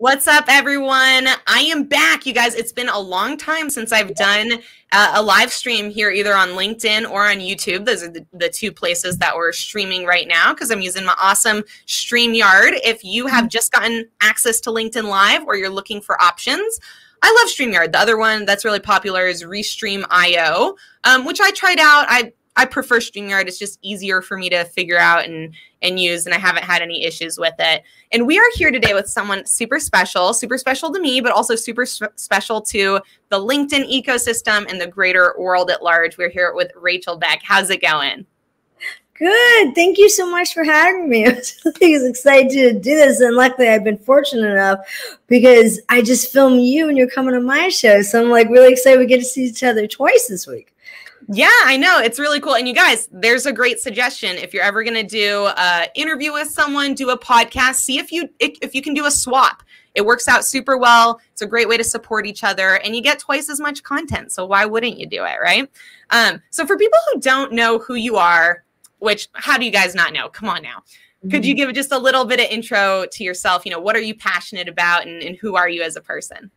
What's up, everyone? I am back, you guys. It's been a long time since I've done uh, a live stream here, either on LinkedIn or on YouTube. Those are the, the two places that we're streaming right now because I'm using my awesome StreamYard. If you have mm-hmm. just gotten access to LinkedIn Live or you're looking for options, I love StreamYard. The other one that's really popular is Restream.io, um, which I tried out. I I prefer StreamYard. It's just easier for me to figure out and and use, and I haven't had any issues with it. And we are here today with someone super special, super special to me, but also super special to the LinkedIn ecosystem and the greater world at large. We're here with Rachel Beck. How's it going? Good. Thank you so much for having me. I was, excited to do this. And luckily, I've been fortunate enough because I just filmed you and you're coming to my show. So I'm like really excited we get to see each other twice this week. Yeah, I know. It's really cool. And you guys, there's a great suggestion. If you're ever going to do an interview with someone, do a podcast, see if you if you can do a swap. It works out super well. It's a great way to support each other and you get twice as much content. So why wouldn't you do it, right? Um, so for people who don't know who you are, which how do you guys not know? Come on now. Could you mm-hmm. give just a little bit of intro to yourself? You know, what are you passionate about and, and who are you as a person?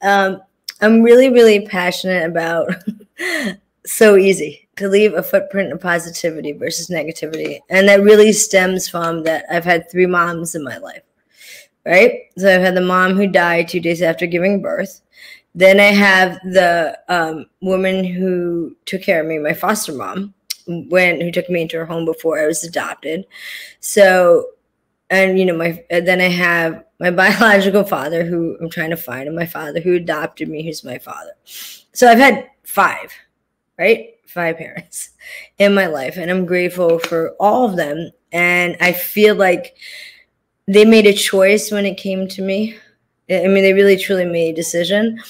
Um, I'm really, really passionate about so easy to leave a footprint of positivity versus negativity. And that really stems from that I've had three moms in my life, right? So I've had the mom who died two days after giving birth. Then I have the um, woman who took care of me, my foster mom, when who took me into her home before I was adopted. So, and you know, my then I have my biological father who I'm trying to find, and my father who adopted me, who's my father. So I've had five right? Five parents in my life. And I'm grateful for all of them. And I feel like they made a choice when it came to me. I mean, they really truly made a decision.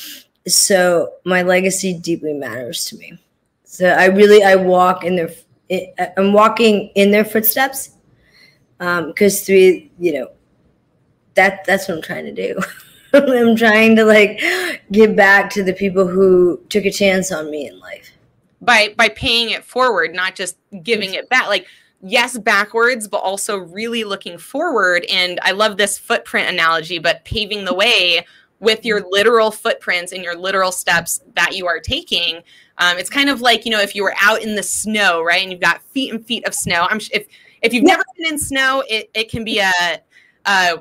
So my legacy deeply matters to me. So I really, I walk in their, I'm walking in their footsteps. Um, cause three, you know, that that's what I'm trying to do. I'm trying to like give back to the people who took a chance on me in life by by paying it forward, not just giving it back. Like yes, backwards, but also really looking forward. And I love this footprint analogy, but paving the way with your literal footprints and your literal steps that you are taking. Um, it's kind of like you know if you were out in the snow, right, and you've got feet and feet of snow. I'm if if you've never been in snow, it it can be a, a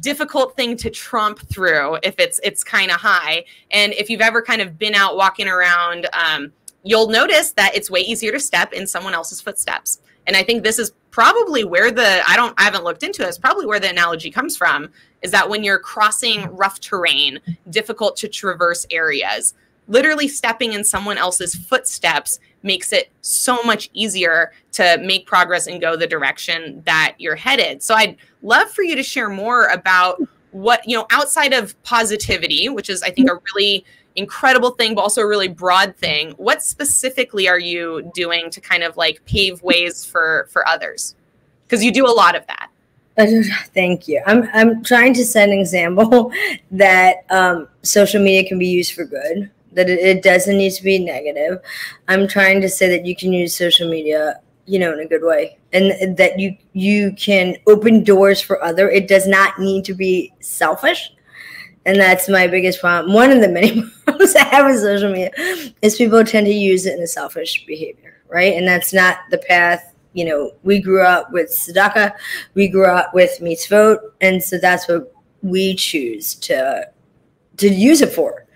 difficult thing to trump through if it's it's kind of high. And if you've ever kind of been out walking around. Um, you'll notice that it's way easier to step in someone else's footsteps. And I think this is probably where the I don't I haven't looked into this, probably where the analogy comes from is that when you're crossing rough terrain, difficult to traverse areas, literally stepping in someone else's footsteps makes it so much easier to make progress and go the direction that you're headed. So I'd love for you to share more about what, you know, outside of positivity, which is I think a really incredible thing, but also a really broad thing. What specifically are you doing to kind of like pave ways for for others? Because you do a lot of that. Thank you. I'm I'm trying to set an example that um, social media can be used for good. That it, it doesn't need to be negative. I'm trying to say that you can use social media, you know, in a good way, and that you you can open doors for other. It does not need to be selfish and that's my biggest problem. One of the many problems I have with social media is people tend to use it in a selfish behavior, right? And that's not the path. You know, we grew up with tzedakah, we grew up with mitzvot, and so that's what we choose to to use it for.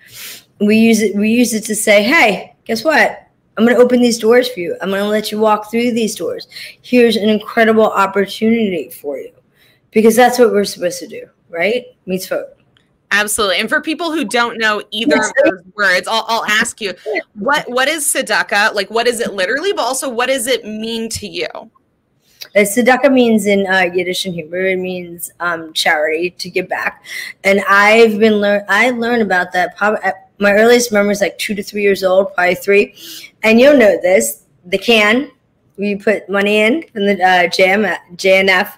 We use it. We use it to say, "Hey, guess what? I'm going to open these doors for you. I'm going to let you walk through these doors. Here's an incredible opportunity for you, because that's what we're supposed to do, right? Mitzvot. Absolutely. And for people who don't know either of those words, I'll, I'll ask you what what is tzedakah? Like, what is it literally, but also what does it mean to you? Uh, tzedakah means in uh, Yiddish and Hebrew, it means um, charity to give back. And I've been learn. I learned about that. Probably uh, my earliest memory is like two to three years old, probably three. And you'll know this: the can we put money in from the uh, JM, JNF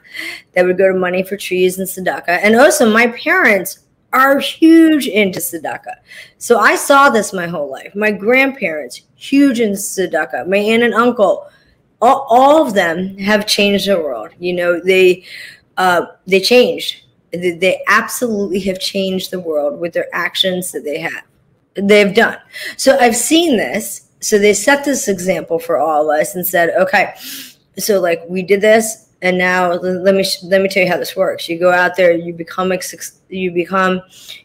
that would go to money for trees and tzedakah. And also, my parents are huge into tzedakah. So I saw this my whole life. My grandparents, huge in tzedakah. My aunt and uncle, all, all of them have changed the world. You know, they uh, they changed They absolutely have changed the world with their actions that they have. They've done. So I've seen this. So they set this example for all of us and said, okay, so like we did this and now let me let me tell you how this works. You go out there you become you become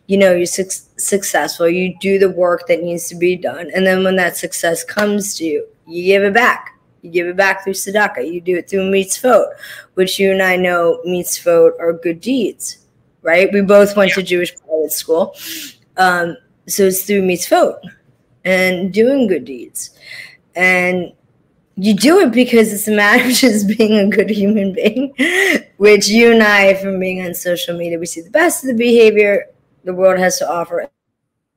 you know you're su- successful. You do the work that needs to be done. And then when that success comes to you you give it back. You give it back through tzedakah you do it through mitzvot which you and i know mitzvot are good deeds right? We both went yeah. to jewish private school. Um, so it's through mitzvot and doing good deeds. And you do it because it's a matter of just being a good human being, which you and I, from being on social media, we see the best of the behavior the world has to offer,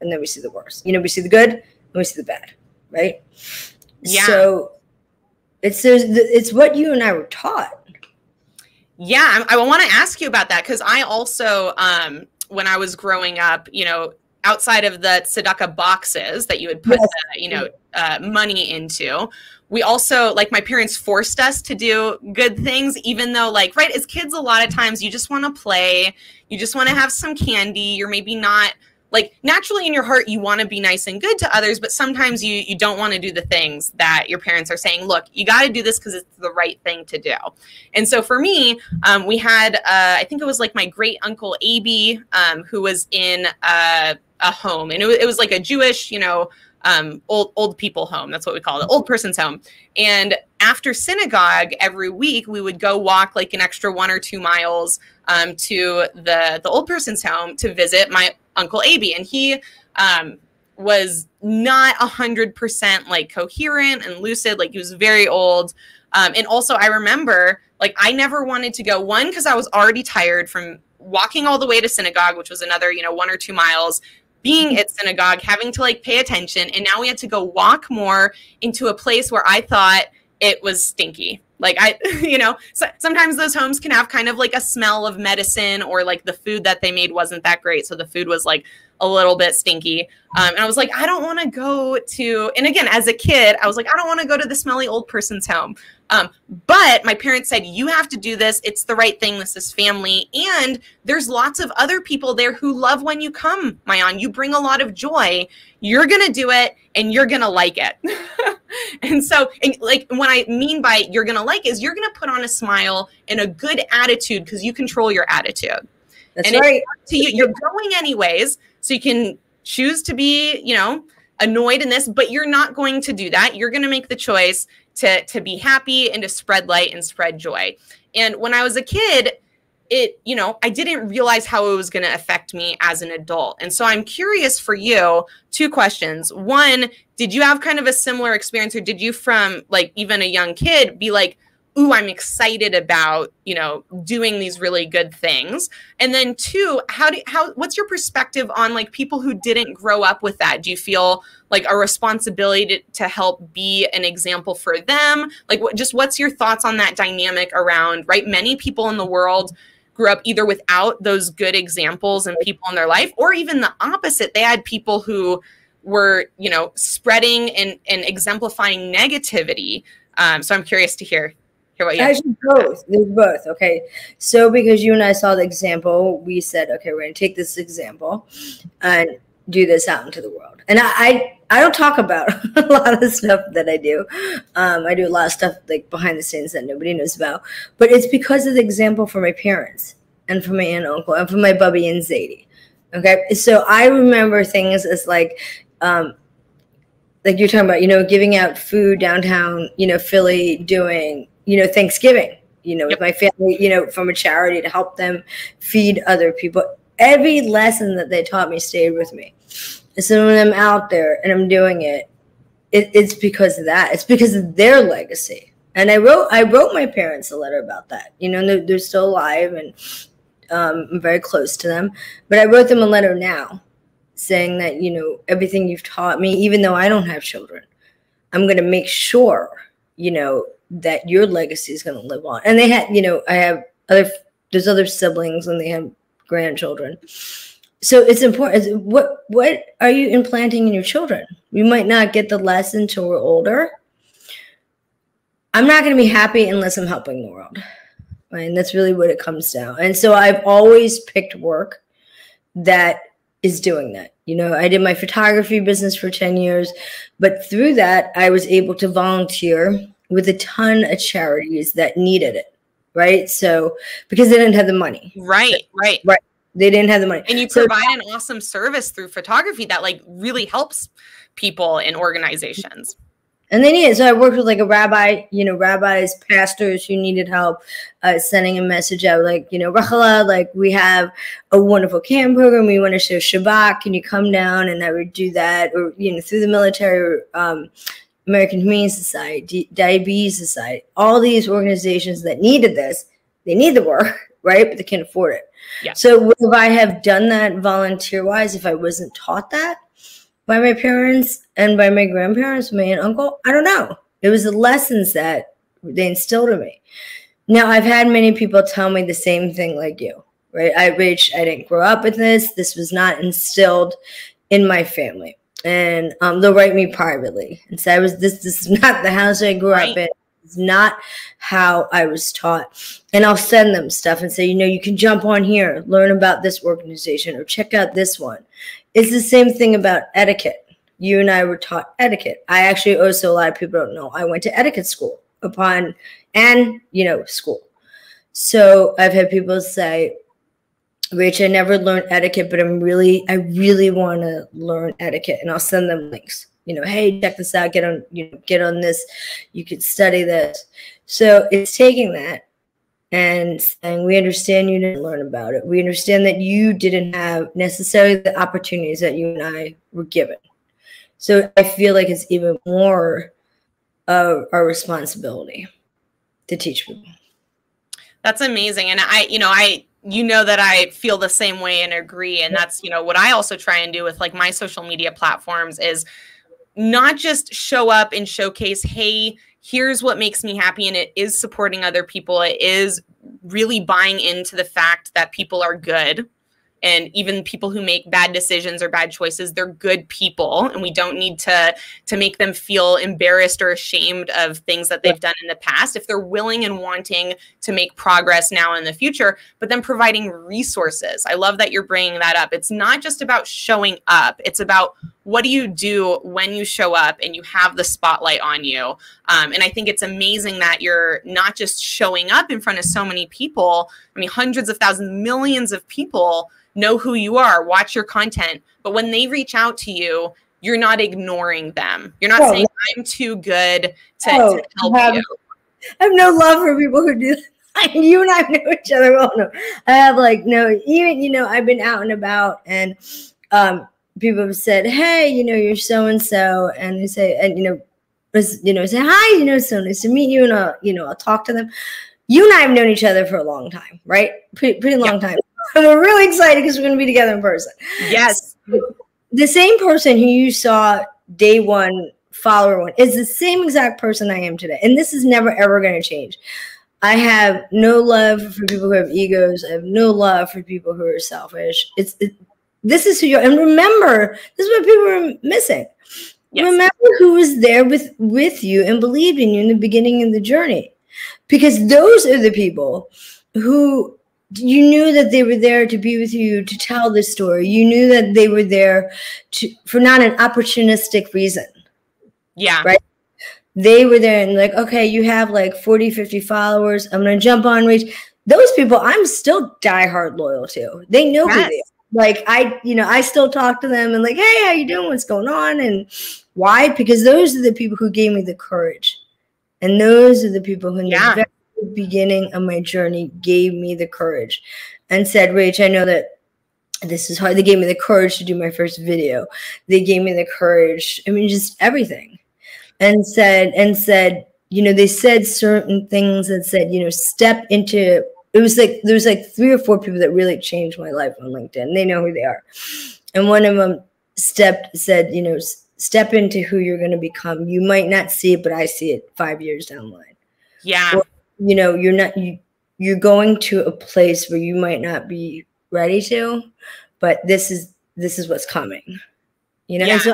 and then we see the worst. You know, we see the good and we see the bad, right? Yeah. So it's it's what you and I were taught. Yeah, I, I want to ask you about that because I also, um, when I was growing up, you know, outside of the tzedakah boxes that you would put, yes. the, you know, uh, money into we also like my parents forced us to do good things even though like right as kids a lot of times you just want to play you just want to have some candy you're maybe not like naturally in your heart you want to be nice and good to others but sometimes you you don't want to do the things that your parents are saying look you got to do this because it's the right thing to do and so for me um, we had uh, i think it was like my great uncle ab um, who was in a, a home and it was, it was like a jewish you know um, old old people home. That's what we call it, old person's home. And after synagogue every week, we would go walk like an extra one or two miles um, to the the old person's home to visit my uncle Aby, and he um, was not a hundred percent like coherent and lucid. Like he was very old. Um, and also, I remember like I never wanted to go one because I was already tired from walking all the way to synagogue, which was another you know one or two miles being at synagogue, having to like pay attention. And now we had to go walk more into a place where I thought it was stinky. Like I, you know, so sometimes those homes can have kind of like a smell of medicine or like the food that they made wasn't that great. So the food was like a little bit stinky. Um, and I was like, I don't want to go to, and again, as a kid, I was like, I don't want to go to the smelly old person's home. Um, but my parents said, you have to do this. It's the right thing. This is family. And there's lots of other people there who love when you come, Maayan. You bring a lot of joy. You're going to do it and you're going to like it. and so, and like, what I mean by you're going to like is you're going to put on a smile and a good attitude because you control your attitude. That's and right. To you, you're going anyways. So you can choose to be, you know, annoyed in this, but you're not going to do that. You're going to make the choice to to be happy and to spread light and spread joy. And when I was a kid, it, you know, I didn't realize how it was going to affect me as an adult. And so I'm curious for you, two questions. One, did you have kind of a similar experience or did you from like even a young kid be like, ooh, I'm excited about, you know, doing these really good things. And then two, how do how what's your perspective on like people who didn't grow up with that? Do you feel like a responsibility to, to help be an example for them? Like what just what's your thoughts on that dynamic around, right? Many people in the world grew up either without those good examples and people in their life or even the opposite. They had people who were, you know, spreading and, and exemplifying negativity. Um, so I'm curious to hear hear what you Actually, both. There's both. Okay. So because you and I saw the example, we said, okay, we're gonna take this example and do this out into the world. And I I, I don't talk about a lot of stuff that I do. Um, I do a lot of stuff like behind the scenes that nobody knows about. But it's because of the example for my parents and for my aunt and uncle and for my bubby and Zadie. Okay. So I remember things as like um, like you're talking about, you know, giving out food downtown, you know, Philly, doing you know, Thanksgiving, you know, yep. with my family, you know, from a charity to help them feed other people. Every lesson that they taught me stayed with me. And so when I'm out there and I'm doing it, it, it's because of that. It's because of their legacy. And I wrote I wrote my parents a letter about that. You know, they're, they're still alive and um, I'm very close to them. But I wrote them a letter now saying that, you know, everything you've taught me, even though I don't have children, I'm going to make sure, you know, that your legacy is going to live on. And they had, you know, I have other, there's other siblings and they have grandchildren. So it's important. What what are you implanting in your children? We might not get the lesson until we're older. I'm not going to be happy unless I'm helping the world. Right. And that's really what it comes down. And so I've always picked work that is doing that. You know, I did my photography business for 10 years, but through that, I was able to volunteer with a ton of charities that needed it. Right. So because they didn't have the money. Right. Right. Right. They didn't have the money. And you provide so, an awesome service through photography that like really helps people and organizations and they needed. So I worked with like a rabbi, you know, rabbis, pastors who needed help uh, sending a message out, like, you know, Rachala, like we have a wonderful camp program. We want to show Shabbat. Can you come down? And I would do that, or you know, through the military, um, American Humane Society, Diabetes Society, all these organizations that needed this, they need the work, right? But they can't afford it. Yeah. So would I have done that volunteer wise if I wasn't taught that? by my parents and by my grandparents, my aunt, uncle. I don't know. It was the lessons that they instilled in me. Now I've had many people tell me the same thing like you, right? I wish I didn't grow up with this. This was not instilled in my family. And um, they'll write me privately and say I was this this is not the house I grew right. up in. It's not how I was taught. And I'll send them stuff and say, you know, you can jump on here, learn about this organization, or check out this one. It's the same thing about etiquette. You and I were taught etiquette. I actually also a lot of people don't know. I went to etiquette school upon and you know school. So I've had people say, Rach, I never learned etiquette, but I'm really, I really want to learn etiquette, and I'll send them links. You know, hey, check this out. Get on, you know, get on this. You could study this. So it's taking that and saying, We understand you didn't learn about it. We understand that you didn't have necessarily the opportunities that you and I were given. So I feel like it's even more of our responsibility to teach people. That's amazing. And I, you know, I, you know that I feel the same way and agree. And that's, you know, what I also try and do with like my social media platforms is not just show up and showcase, hey, here's what makes me happy and it is supporting other people it is really buying into the fact that people are good and even people who make bad decisions or bad choices they're good people and we don't need to to make them feel embarrassed or ashamed of things that they've done in the past. If they're willing and wanting to make progress now in the future but then providing resources. I love that you're bringing that up. It's not just about showing up. It's about what do you do when you show up and you have the spotlight on you um, and i think it's amazing that you're not just showing up in front of so many people i mean hundreds of thousands millions of people know who you are, watch your content. But when they reach out to you, you're not ignoring them. You're not oh, saying, I'm too good to, oh, to help I have, you. I have no love for people who do that. You and I know each other well. No, I have like no, even, you know, I've been out and about and um, people have said, Hey, you know, you're so and so. And they say, and, you know, you know, say, Hi, you know, so nice to meet you. And I'll, you know, I'll talk to them. You and I have known each other for a long time, right? Pretty, pretty long time. And we're really excited because we're going to be together in person. Yes. The same person who you saw day one, follower one, is the same exact person I am today. And this is never, ever going to change. I have no love for people who have egos. I have no love for people who are selfish. It's it, this is who you are. And remember, this is what people are missing. Yes. Remember who was there with with you and believed in you in the beginning of the journey, because those are the people who you knew that they were there to be with you to tell the story. You knew that they were there to for not an opportunistic reason. Yeah. Right? They were there and like okay you have like 40 50 followers. I'm gonna jump on reach. Those people i'm still diehard loyal to. They know yes. who they are like i you know i still talk to them and like hey how you doing what's going on and why because those are the people who gave me the courage and those are the people who yeah beginning of my journey gave me the courage and said, Rach, I know that this is hard. They gave me the courage to do my first video. They gave me the courage. I mean, just everything. And said, and said, you know, they said certain things that said, you know, step into it was like there was like three or four people that really changed my life on LinkedIn. They know who they are. And one of them stepped said, you know, step into who you're going to become. You might not see it, but I see it five years down the line. Yeah. Or, you know you're not you you're going to a place where you might not be ready to but this is this is what's coming you know yeah. so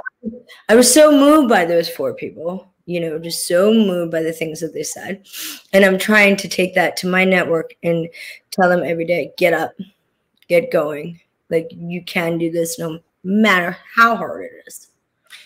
i was so moved by those four people you know, just so moved by the things that they said. And I'm trying to take that to my network and tell them every day, get up, get going. Like you can do this no matter how hard it is.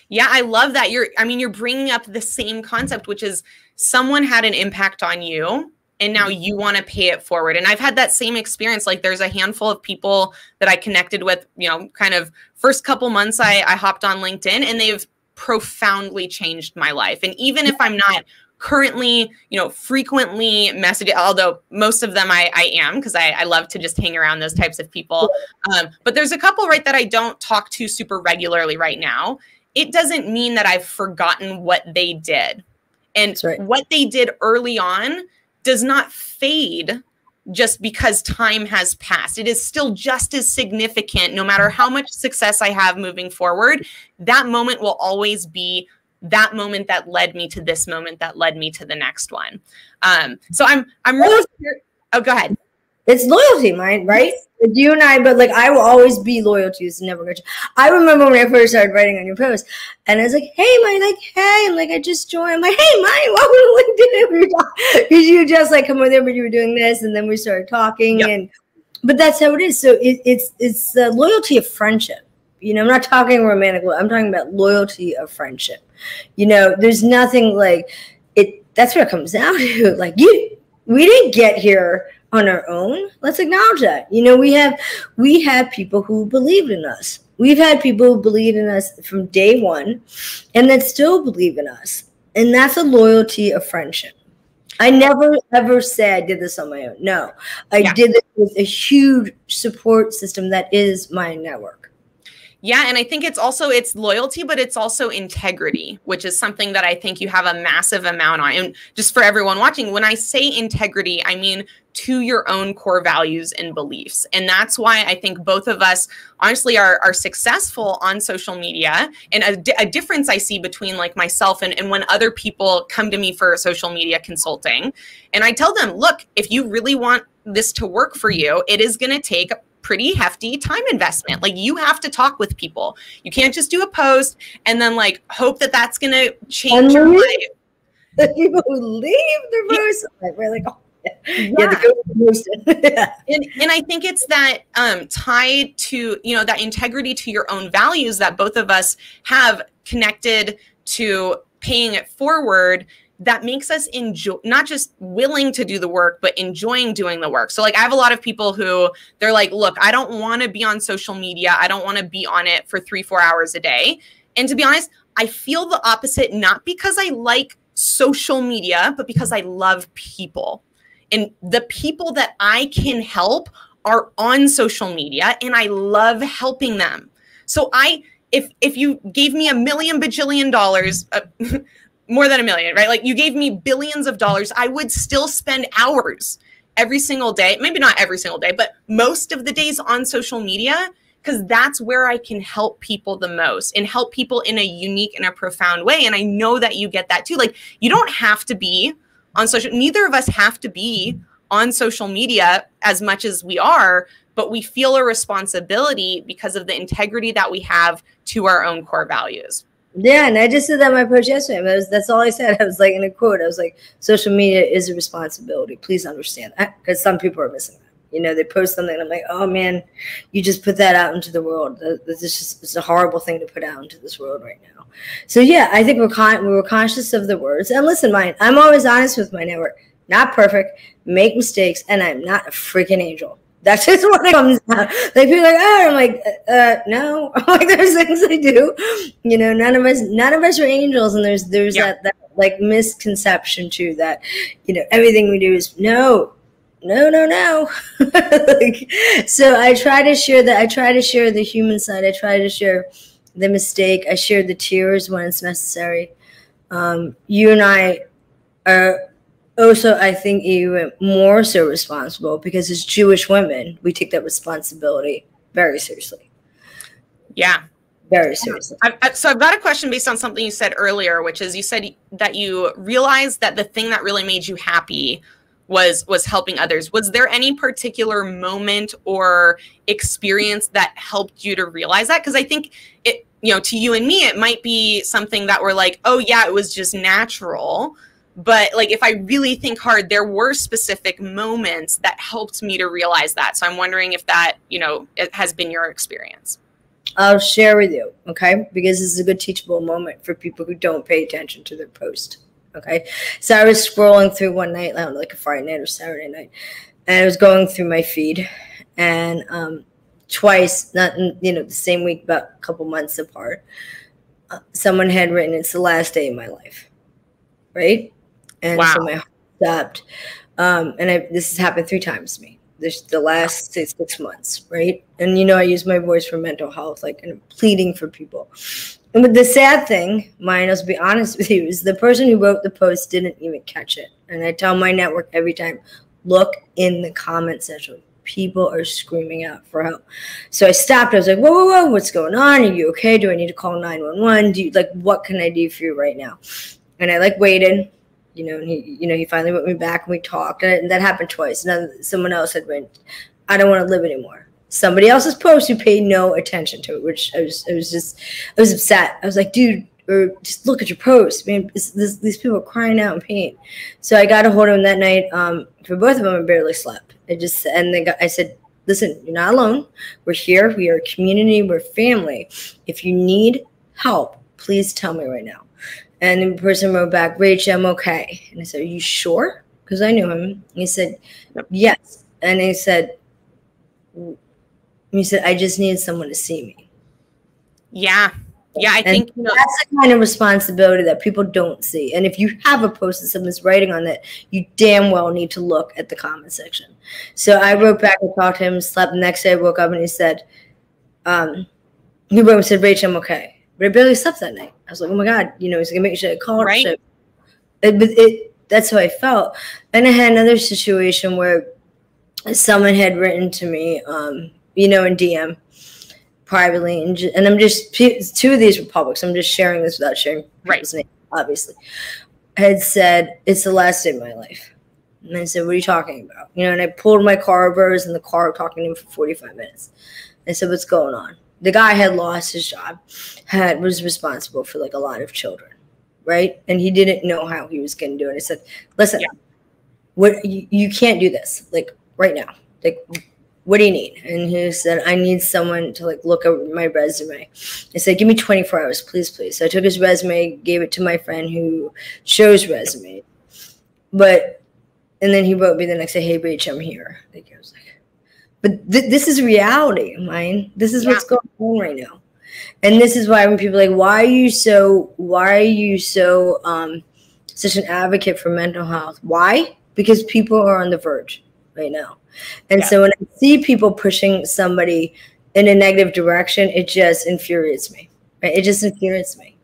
Yeah, I love that. You're, I mean, you're bringing up the same concept, which is someone had an impact on you and now you want to pay it forward. And I've had that same experience. Like there's a handful of people that I connected with, you know, kind of first couple months I, I hopped on LinkedIn and they've profoundly changed my life. And even if I'm not currently, you know, frequently messaging, although most of them I, I am because I, I love to just hang around those types of people. Um, but there's a couple, right, that I don't talk to super regularly right now. It doesn't mean that I've forgotten what they did. And right. what they did early on does not fade just because time has passed. It is still just as significant, no matter how much success I have moving forward. That moment will always be that moment that led me to this moment that led me to the next one. Um, so I'm I'm really oh go ahead. It's loyalty, Maayan, right? You and I, but like I will always be loyal to you. It's never gonna. I remember when I first started writing on your post, and I was like, "Hey, Maayan, like, hey," I'm like I just joined. I'm like, "Hey, Maayan, welcome to LinkedIn." Because you just like come over there, but you were doing this, and then we started talking, yep. and but that's how it is. So it, it's it's the loyalty of friendship. You know, I'm not talking romantic. I'm talking about loyalty of friendship. You know, there's nothing like it. That's what it comes down to. Like you, we didn't get here on our own. Let's acknowledge that. You know, we have we have people who believed in us. We've had people who believed in us from day one and that still believe in us. And that's a loyalty of friendship. I never ever said I did this on my own. No, I yeah. did it with a huge support system that is my network. Yeah, and I think it's also it's loyalty, but it's also integrity, which is something that I think you have a massive amount on. And just for everyone watching, when I say integrity, I mean to your own core values and beliefs. And that's why I think both of us honestly are, are successful on social media. And a, a difference I see between like myself and, and when other people come to me for social media consulting, and I tell them, look, if you really want this to work for you, it is going to take pretty hefty time investment. Like you have to talk with people. You can't just do a post and then like hope that that's going to change your life. The people who leave the post, yeah. we're like, oh. Yeah, yeah and, and I think it's that um, tied to you know that integrity to your own values that both of us have connected to paying it forward that makes us enjoy not just willing to do the work but enjoying doing the work. So like i have a lot of people who they're like look i don't want to be on social media. I don't want to be on it for three four hours a day. And to be honest i feel the opposite not because i like social media but because i love people. And the people that i can help are on social media and i love helping them. So i if if you gave me a million bajillion dollars uh, more than a million, right? Like you gave me billions of dollars, I would still spend hours every single day, maybe not every single day, but most of the days on social media because that's where I can help people the most and help people in a unique and a profound way. And I know that you get that too. Like you don't have to be on social, neither of us have to be on social media as much as we are, but we feel a responsibility because of the integrity that we have to our own core values. Yeah, and I just said that my post yesterday. Was, that's all I said. I was like in a quote. I was like, social media is a responsibility. Please understand that because some people are missing that. You know, they post something, and I'm like, oh man, you just put that out into the world. This is just, it's a horrible thing to put out into this world right now. So yeah, I think we're con- we were conscious of the words. And listen, Maayan, I'm always honest with my network. Not perfect, make mistakes, and I'm not a freaking angel. That's just what it comes down. Like people are like, oh, I'm like, uh, no. like there's things I do. You know, none of us, none of us are angels, and there's there's yeah. that, that like misconception too that you know everything we do is no, no, no, no. like, so I try to share that. I try to share the human side. I try to share the mistake. I share the tears when it's necessary. Um, you and I are also I think even more so responsible because as Jewish women, we take that responsibility very seriously. Yeah. Very seriously. I've, I've, so I've got a question based on something you said earlier, which is you said that you realized that the thing that really made you happy was was helping others. Was there any particular moment or experience that helped you to realize that? Because I think it you know, to you and me, it might be something that we're like, oh, yeah, it was just natural. But like, if I really think hard, there were specific moments that helped me to realize that. So I'm wondering if that, you know, has been your experience. I'll share with you, okay? Because this is a good teachable moment for people who don't pay attention to their post. Okay. So I was scrolling through one night, like a Friday night or Saturday night, and I was going through my feed, and um, twice, not you know the same week, but a couple months apart, uh, someone had written, "It's the last day of my life," right? And wow. so my heart stopped. Um, and I, this has happened three times to me. This the last six, six months, right? And you know, I use my voice for mental health, like and pleading for people. And but the sad thing, Maayan, I'll be honest with you, is the person who wrote the post didn't even catch it. And I tell my network every time, look in the comment section people are screaming out for help. So I stopped. I was like, whoa, whoa, whoa, what's going on? Are you okay? Do I need to call 911? Do you like what can I do for you right now? And I like waited, you know, and he, you know, he finally went me back and we talked. And that happened twice. And then someone else had written, I don't want to live anymore. Somebody else's post who paid no attention to it, which I was, I was just, I was upset. I was like, dude, or just look at your post, man. This, these people are crying out in pain. So I got a hold of him that night. Um, for both of them, I barely slept. I just and the guy, I said, listen, you're not alone. We're here. We are a community. We're family. If you need help, please tell me right now. And the person wrote back, Rach, I'm okay. And I said, Are you sure? Because I knew him. He said, Yes. And he said, He said, I just need someone to see me. Yeah. Yeah, I and think you know, that's the kind of responsibility that people don't see. And if you have a post that someone's writing on it, you damn well need to look at the comment section. So I wrote back and talked to him, slept. The next day I woke up and he said, um, he wrote and said, Rachel, I'm okay. But I barely slept that night. I was like, oh my God, you know, he's gonna make sure I call right. It, it, that's how I felt. And I had another situation where someone had written to me, um, you know, in DM privately, and, and I'm just two of these republics. I'm just sharing this without sharing right. name, obviously. Had said it's the last day of my life, and I said, "What are you talking about?" You know, and I pulled my car over. I was in the car talking to him for 45 minutes. I said, "What's going on?" The guy had lost his job, had was responsible for like a lot of children, right? And he didn't know how he was going to do it. I said, "Listen, yeah. what you, you can't do this like right now. Like what do you need? And he said, I need someone to like look at my resume. I said, give me 24 hours, please, please. So I took his resume, gave it to my friend who shows resume. But, and then he wrote me the next day, hey, Rach, I'm here. Like, I was like, but th- this is reality, Maayan. This is yeah. what's going on right now. And this is why when people like, why are you so, why are you so, um, such an advocate for mental health? Why? Because people are on the verge right now. And yeah. so when I see people pushing somebody in a negative direction, it just infuriates me. Right? It just infuriates me.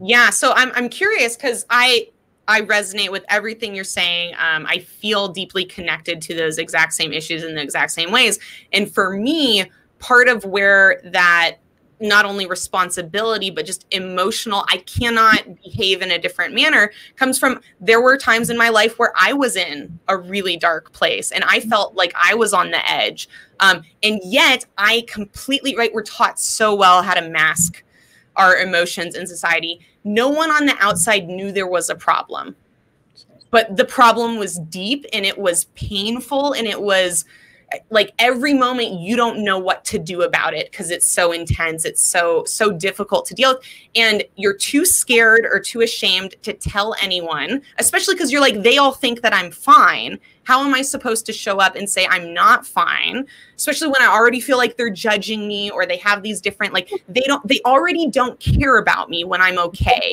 Yeah. So I'm I'm curious because I I resonate with everything you're saying. Um, I feel deeply connected to those exact same issues in the exact same ways. And for me, part of where that not only responsibility but just emotional i cannot behave in a different manner comes from there were times in my life where i was in a really dark place and i felt like i was on the edge um, and yet i completely right we're taught so well how to mask our emotions in society no one on the outside knew there was a problem. But the problem was deep and it was painful and it was like every moment you don't know what to do about it because it's so intense it's so so difficult to deal with. And you're too scared or too ashamed to tell anyone especially because you're like they all think that i'm fine. How am i supposed to show up and say i'm not fine? Especially when i already feel like they're judging me or they have these different like they don't they already don't care about me when i'm okay.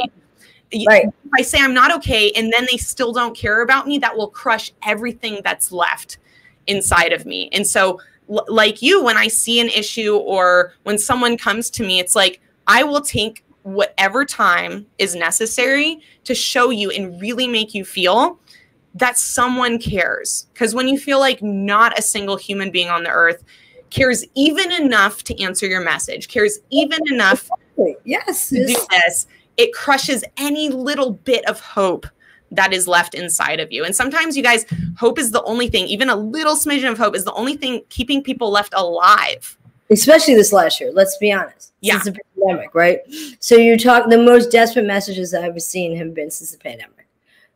Right. If I say I'm not okay and then they still don't care about me, that will crush everything that's left inside of me. And so, l- like you, when I see an issue or when someone comes to me, it's like I will take whatever time is necessary to show you and really make you feel that someone cares. Because when you feel like not a single human being on the earth cares even enough to answer your message, cares even enough yes, to do this, it crushes any little bit of hope that is left inside of you. And sometimes, you guys, hope is the only thing, even a little smidgen of hope is the only thing keeping people left alive. Especially this last year, let's be honest. Yeah. Since the pandemic, right? So you talk the most desperate messages I've ever seen have been since the pandemic,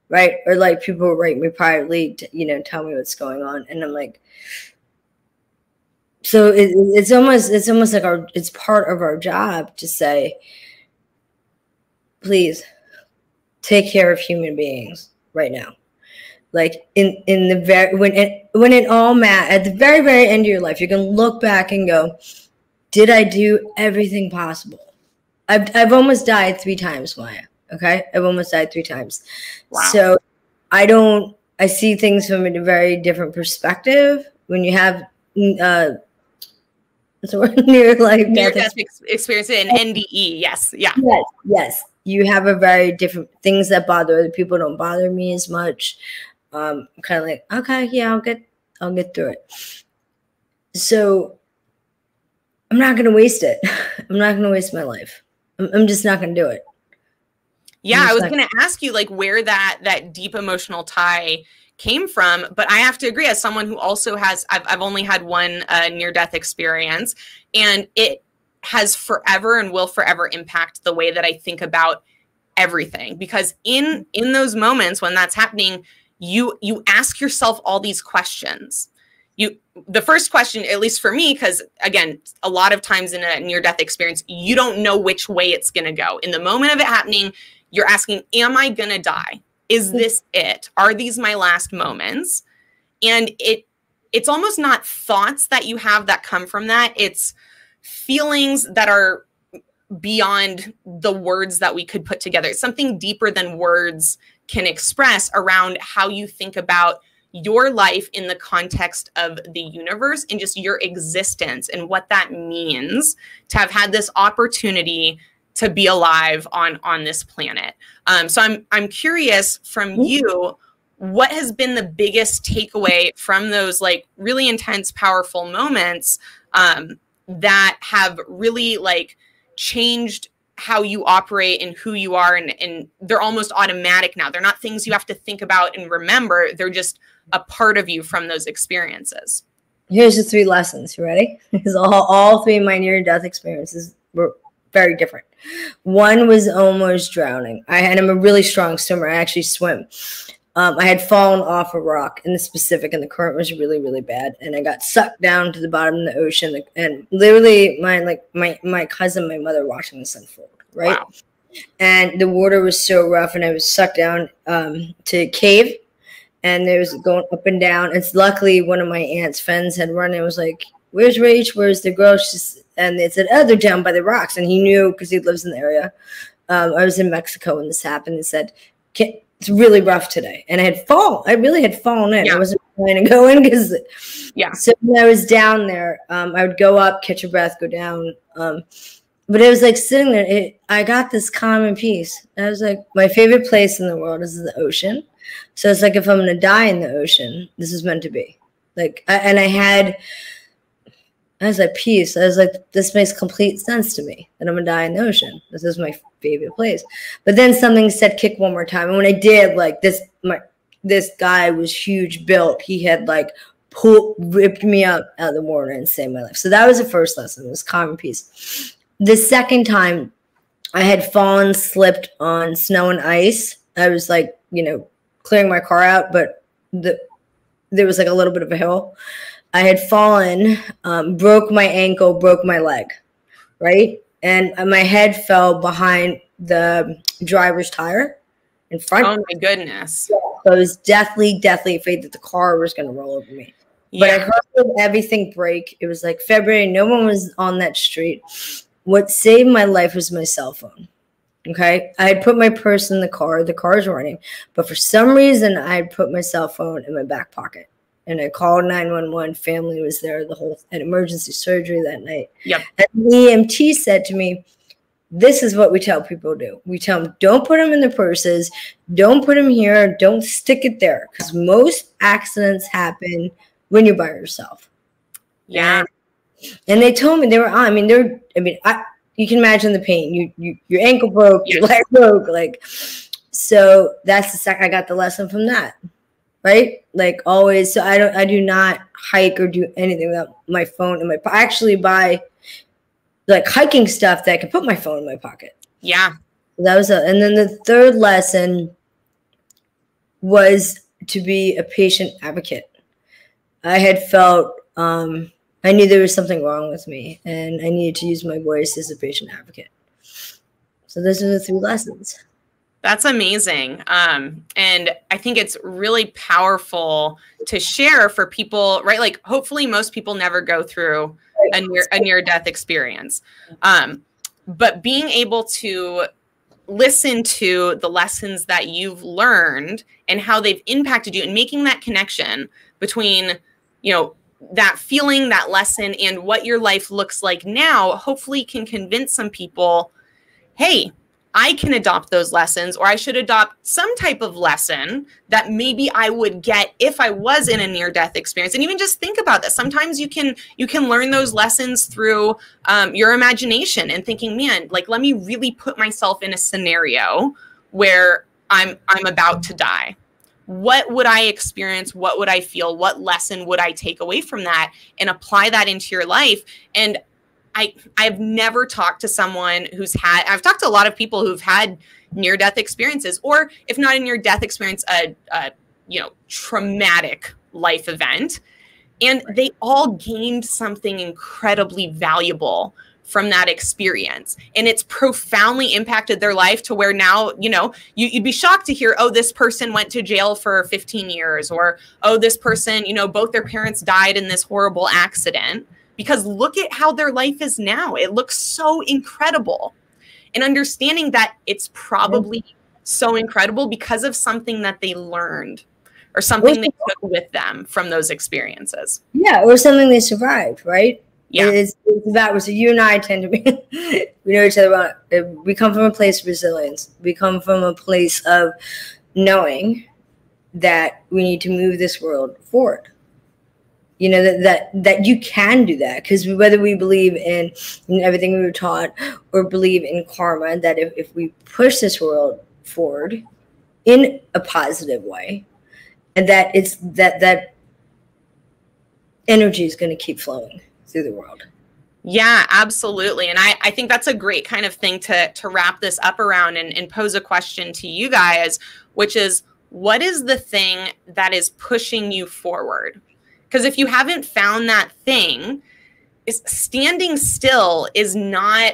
right? Or like people write me privately, to, you know, tell me what's going on, and I'm like, so it, it's almost it's almost like our it's part of our job to say, please take care of human beings right now. Like in in the very when it when it all mat at the very very end of your life you can look back and go did i do everything possible? I've, I've almost died three times Maayan okay? I've almost died three times. Wow. so i don't i see things from a very different perspective. When you have uh so near life near death experience in nde yes yeah. Yes yes you have a very different things that bother other people don't bother me as much um, I'm kind of like, okay, yeah, I'll get, I'll get through it. So I'm not gonna waste it. I'm not gonna waste my life. I'm, I'm just not gonna do it. Yeah, I was gonna ask you like where that that deep emotional tie came from, but I have to agree as someone who also has, I've, I've only had one uh, near death experience, and it has forever and will forever impact the way that I think about everything. Because in in those moments when that's happening you you ask yourself all these questions. You the first question at least for me because again a lot of times in a near death experience you don't know which way it's going to go. In the moment of it happening you're asking am i going to die? Is mm-hmm. this it? Are these my last moments? And it it's almost not thoughts that you have that come from that. It's feelings that are beyond the words that we could put together it's something deeper than words can express around how you think about your life in the context of the universe and just your existence and what that means to have had this opportunity to be alive on on this planet. Um, so I'm I'm curious from mm-hmm. you what has been the biggest takeaway from those like really intense powerful moments um, that have really like changed how you operate and who you are and, and they're almost automatic now. They're not things you have to think about and remember. They're just a part of you from those experiences. Here's the three lessons. You ready? Because all, all three of my near death experiences were very different. One was almost drowning. I had i'm a really strong swimmer. I actually swim um, I had fallen off a rock in the Pacific, and the current was really, really bad. And I got sucked down to the bottom of the ocean, and literally, my like my my cousin, my mother, watching this unfold, right? Wow. And the water was so rough, and I was sucked down um, to a cave, and there was going up and down. It's luckily one of my aunt's friends had run. and was like, "Where's Rach? Where's the girl?" She's, and they said, "Oh, they're down by the rocks." And he knew because he lives in the area. Um, I was in Mexico when this happened. He said, it's really rough today. And I had fallen. I really had fallen in. Yeah. I wasn't planning to go in because yeah. So when I was down there, um, I would go up, catch a breath, go down. Um, but it was like sitting there. It, I got this calm and peace. I was like, my favorite place in the world is the ocean. So it's like if I'm gonna die in the ocean, this is meant to be. Like, I, and I had I was at peace. I was like, this makes complete sense to me that I'm gonna die in the ocean. This is my favorite place. But then something said kick one more time. And when I did, like this my this guy was huge built. He had like pulled ripped me up out of the water and saved my life. So that was the first lesson. It was calm peace. The second time I had fallen, slipped on snow and ice. I was like, you know, clearing my car out, but the there was like a little bit of a hill. I had fallen, um, broke my ankle, broke my leg, right? And my head fell behind the driver's tire in front. Oh my goodness! So I was deathly, deathly afraid that the car was going to roll over me. Yeah. But I heard everything break. It was like February. No one was on that street. What saved my life was my cell phone. Okay. I had put my purse in the car. The car's running. But for some reason, I had put my cell phone in my back pocket and I called 911. Family was there the whole at emergency surgery that night. Yep. And the EMT said to me, This is what we tell people to do. We tell them, don't put them in the purses, don't put them here, don't stick it there. Because most accidents happen when you're by yourself. Yeah. And, and they told me they were I mean, they're I mean, I you can imagine the pain. You you your ankle broke, yes. your leg broke, like so that's the second I got the lesson from that right? Like always. So I don't, I do not I do not hike or do anything without my phone and my. I actually buy like hiking stuff that I could put my phone in my pocket. Yeah. That was a, and then the third lesson was to be a patient advocate. I had felt um, I knew there was something wrong with me, and I needed to use my voice as a patient advocate. So those are the three lessons. That's amazing. Um, and I think it's really powerful to share for people, right? Like, hopefully, most people never go through a near a near death experience. Um, but being able to listen to the lessons that you've learned and how they've impacted you and making that connection between, you know, that feeling, that lesson, and what your life looks like now, hopefully can convince some people, hey, I can adopt those lessons, or I should adopt some type of lesson that maybe I would get if I was in a near-death experience. And even just think about that. Sometimes you can you can learn those lessons through um, your imagination and thinking, man, like let me really put myself in a scenario where I'm I'm about to die. What would I experience? What would I feel? What lesson would I take away from that and apply that into your life? And I I've never talked to someone who's had I've talked to a lot of people who've had near death experiences or if not a near death experience a, a you know traumatic life event. And they all gained something incredibly valuable from that experience. And it's profoundly impacted their life to where now you know you, would be shocked to hear oh this person went to jail for 15 years or oh this person you know both their parents died in this horrible accident because look at how their life is now. It looks so incredible. And understanding that it's probably so incredible because of something that they learned or something they took with them from those experiences. Yeah, or something they survived, right? Yeah. It's, it's that was so you and I tend to be we know each other about uh, we come from a place of resilience. We come from a place of knowing that we need to move this world forward you know that that that you can do that. Because whether we believe in, in, everything we were taught or believe in karma that if, if we push this world forward in a positive way and that it's that that energy is going to keep flowing through the world. Yeah absolutely. And i i think that's a great kind of thing to to wrap this up around and, and pose a question to you guys which is what is the thing that is pushing you forward because if you haven't found that thing, is standing still is not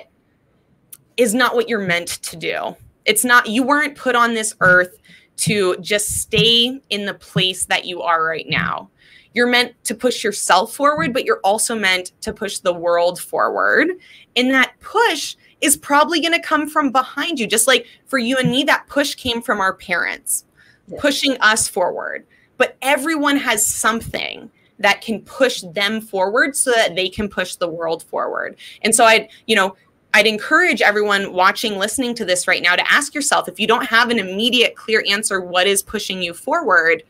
is not what you're meant to do. It's not you weren't put on this earth to just stay in the place that you are right now. You're meant to push yourself forward, but you're also meant to push the world forward. And that push is probably going to come from behind you. Just like for you and me, that push came from our parents yeah. pushing us forward. But everyone has something that can push them forward so that they can push the world forward. And so I, you know, I'd encourage everyone watching, listening to this right now to ask yourself if you don't have an immediate, clear answer, what is pushing you forward,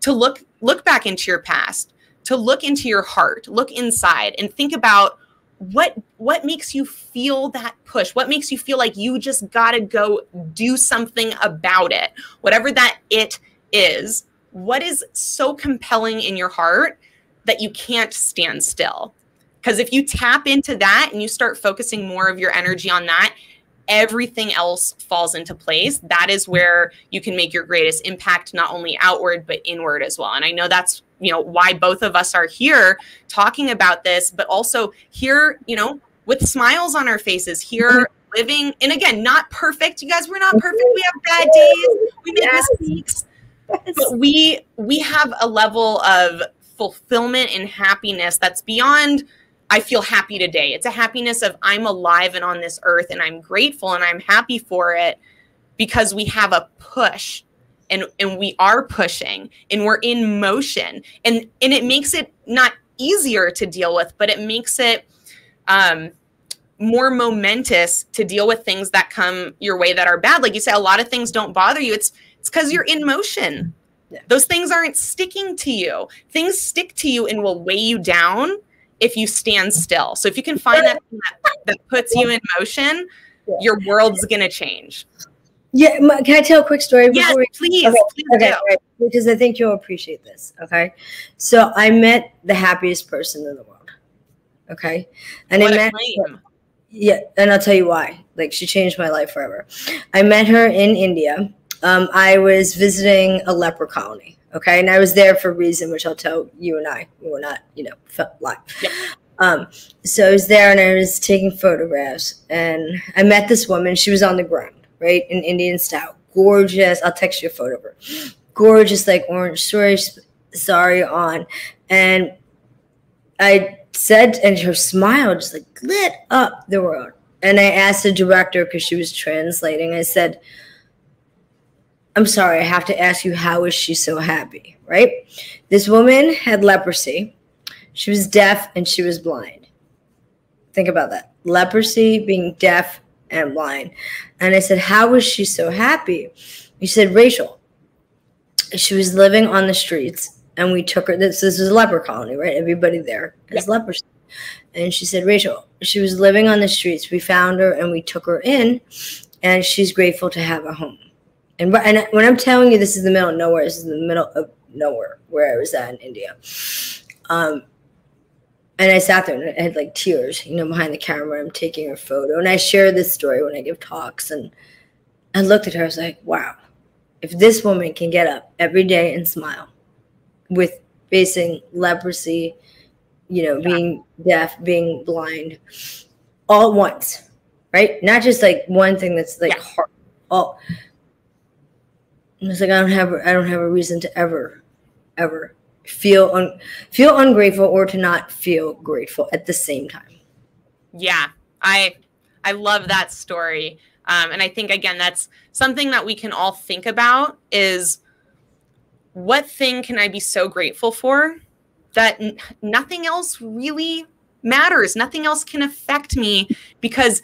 to look look back into your past, to look into your heart, look inside, and think about what what makes you feel that push what makes you feel like you just got to go do something about it whatever that it is what is so compelling in your heart that you can't stand still? Because if you tap into that and you start focusing more of your energy on that, everything else falls into place. That is where you can make your greatest impact, not only outward, but inward as well. And I know that's you know why both of us are here talking about this but also here you know with smiles on our faces here mm-hmm. living and again not perfect you guys we're not perfect we have bad days we make yes. mistakes but we we have a level of fulfillment and happiness that's beyond I feel happy today. It's a happiness of I'm alive and on this earth and I'm grateful and I'm happy for it because we have a push and and we are pushing and we're in motion. And and it makes it not easier to deal with but it makes it um more momentous to deal with things that come your way that are bad. Like you say a lot of things don't bother you. It's it's because you're in motion. Yeah. Those things aren't sticking to you. Things stick to you and will weigh you down if you stand still. So if you can find that that, that puts you in motion, yeah. your world's gonna change. Yeah, can I tell a quick story? Yes, we- please. Okay, please okay, right, because I think you'll appreciate this. Okay, so I met the happiest person in the world. Okay, and what I met yeah, and I'll tell you why. Like she changed my life forever. I met her in India. Um, I was visiting a leper colony. Okay, and I was there for a reason, which I'll tell you and I. We were not, you know, live. Yep. Um, so I was there and I was taking photographs, and I met this woman. She was on the ground, right, in Indian style, gorgeous. I'll text you a photo of her. Gorgeous, like orange sorry, sorry on, and I said, and her smile just like lit up the road. And I asked the director because she was translating. I said, "I'm sorry, I have to ask you, how is she so happy?" Right? This woman had leprosy. She was deaf and she was blind. Think about that: leprosy, being deaf and blind. And I said, "How was she so happy?" He said, "Rachel." She was living on the streets and we took her. This, this is a leper colony, right? Everybody there has yeah. leprosy. And she said, Rachel, she was living on the streets. We found her and we took her in, and she's grateful to have a home. And, and when I'm telling you, this is the middle of nowhere. This is the middle of nowhere where I was at in India. Um, and I sat there and I had like tears, you know, behind the camera. I'm taking her photo, and I share this story when I give talks. And I looked at her. I was like, wow, if this woman can get up every day and smile with facing leprosy, you know, being deaf, being blind, all at once, right? Not just like one thing that's like yeah. hard. All. It's like I don't have I don't have a reason to ever, ever feel un, feel ungrateful or to not feel grateful at the same time. Yeah, I I love that story, um, and I think again that's something that we can all think about is what thing can I be so grateful for that nothing else really matters? Nothing else can affect me because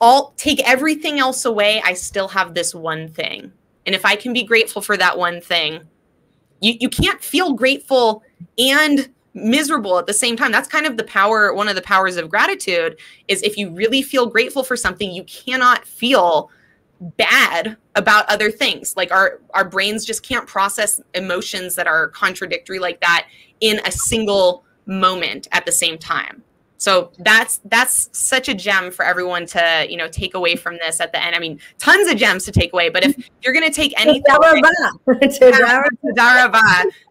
I'll take everything else away. I still have this one thing. And if I can be grateful for that one thing, you, you can't feel grateful and miserable at the same time. That's kind of the power, one of the powers of gratitude is if you really feel grateful for something, you cannot feel bad about other things like our our brains just can't process emotions that are contradictory like that in a single moment at the same time so that's that's such a gem for everyone to you know take away from this at the end. I mean tons of gems to take away but if you're going to take anything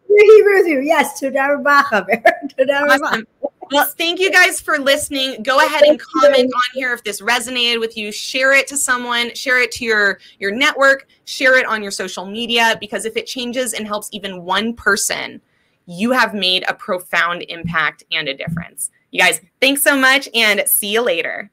Hebrew, yes, awesome. Well, thank you guys for listening. Go ahead and comment on here if this resonated with you. Share it to someone, share it to your your network, share it on your social media because if it changes and helps even one person, you have made a profound impact and a difference. You guys, thanks so much and see you later.